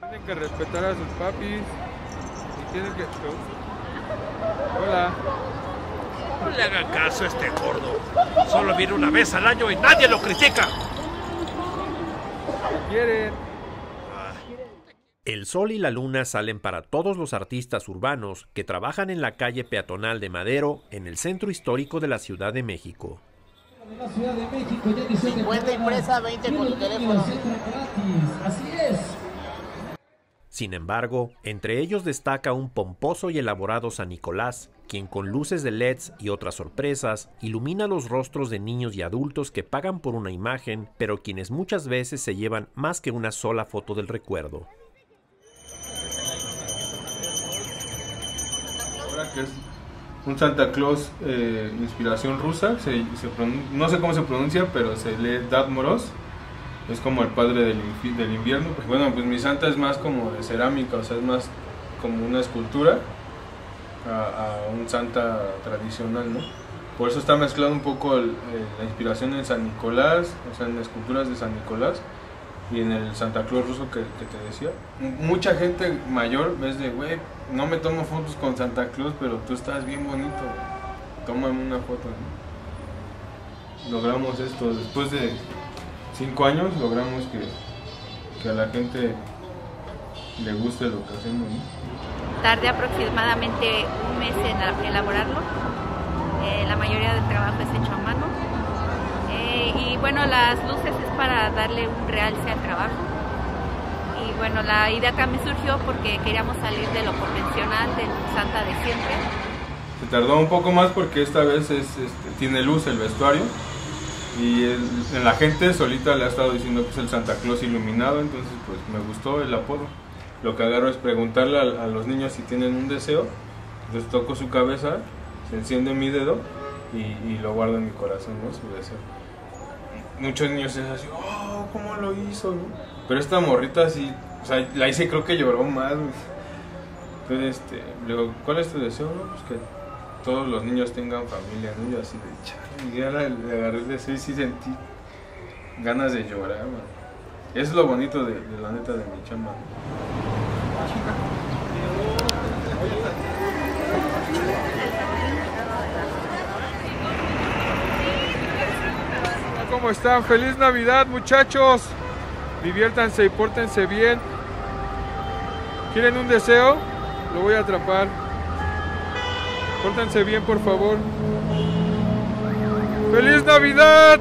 Tienen que respetar a sus papis. Y tienen que. Hola. No le hagan caso a este gordo. Solo viene una vez al año y nadie lo critica. ¿Qué quieren? El sol y la luna salen para todos los artistas urbanos que trabajan en la calle peatonal de Madero en el centro histórico de la Ciudad de México. 50 impresa, 20 con tu teléfono. Así es. Sin embargo, entre ellos destaca un pomposo y elaborado San Nicolás, quien con luces de LEDs y otras sorpresas ilumina los rostros de niños y adultos que pagan por una imagen, pero quienes muchas veces se llevan más que una sola foto del recuerdo. Ahora que es un Santa Claus eh, inspiración rusa, no sé cómo se pronuncia, pero se lee Dad Moroz. Es como el padre del, del invierno. Pues bueno, pues mi santa es más como de cerámica, o sea, es más como una escultura a, un santa tradicional, ¿no? Por eso está mezclado un poco eh, la inspiración en San Nicolás, o sea, en esculturas de San Nicolás y en el Santa Claus ruso que, te decía. Mucha gente mayor es de, güey, no me tomo fotos con Santa Claus, pero tú estás bien bonito, tómame una foto. ¿no? Logramos esto, después de cinco años logramos que, que a la gente le guste lo que hacemos. ¿no? Tardé aproximadamente un mes en elaborarlo. Eh, la mayoría del trabajo es hecho a mano. Eh, y bueno, las luces es para darle un realce al trabajo. Y bueno, la idea también surgió porque queríamos salir de lo convencional del Santa de siempre. Se tardó un poco más porque esta vez es, este, tiene luz el vestuario y el- la gente solita le ha estado diciendo que es el Santa Claus iluminado, entonces pues me gustó el apodo. Lo que agarro es preguntarle a, a los niños si tienen un deseo, entonces toco su cabeza, se enciende mi dedo y, y lo guardo en mi corazón, ¿no? Su deseo. Muchos niños es así, oh, ¿cómo lo hizo? no?". Pero esta morrita sí, o sea, la hice creo que lloró más. Entonces, este, le digo, ¿cuál es tu deseo? No, pues que todos los niños tengan familia, ¿no? Yo así de chale, ya le agarré el deseo y sentí ganas de llorar, man. Es lo bonito de, de la neta de mi chamba. ¿Cómo están? Feliz Navidad, muchachos. Diviértanse y pórtense bien. ¿Quieren un deseo? Lo voy a atrapar. Pórtense bien, por favor. ¡Feliz Navidad!